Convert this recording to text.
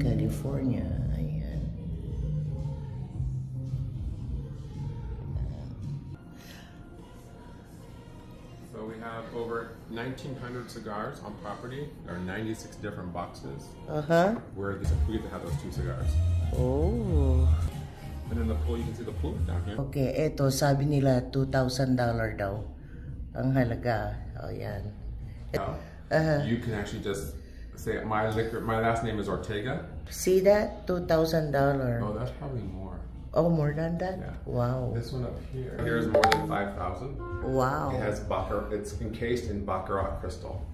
California. Ayan. So we have over 1,900 cigars on property. There are 96 different boxes Uh-huh. where this, we get to have those two cigars. Oh. And then the pool, you can see the pool down here. Okay, eto, sabi nila $2,000 daw ang halaga. O, yan. Now, Uh-huh. You can actually just say my liquor. My last name is Ortega. See that? $2,000. Oh, that's probably more. Oh, more than that? Yeah. Wow. This one up here. Here is more than 5,000. Wow. It has baccarat. It's encased in baccarat crystal.